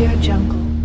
Audio Jungle.